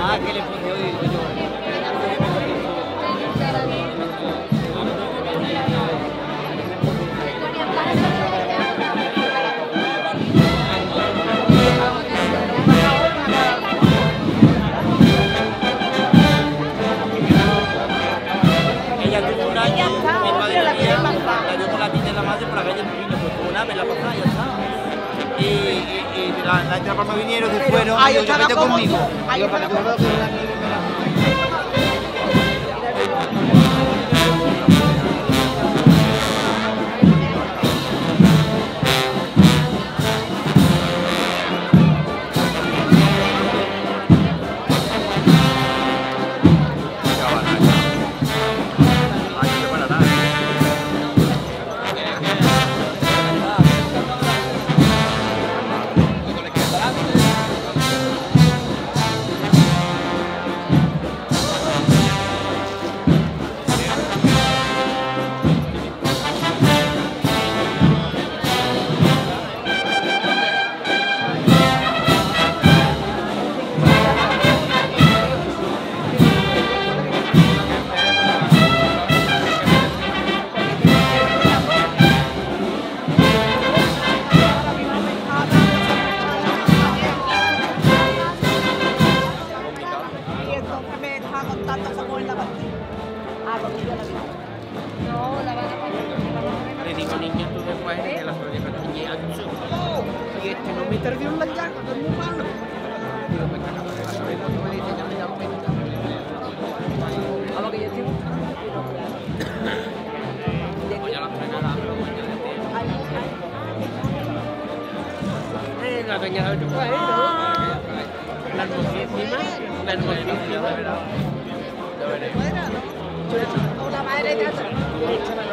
Ah, que le puse hoy, La pasada, ya está. Y, y, y la, la otra palma vinieron, se fueron, y yo, conmigo. ahí digo, niña, tú que la tiñean Y este no me perdió en la llaga, que es muy malo. Digo, me la oreja, tú me dices, ya me llamo cuenta. Vamos, que yo estoy buscando. Voy a la frenada, pero mañana Eh, la peña de tu país, ¿no? La hermosísima, la hermosísima, de verdad. Veré. Una madre de.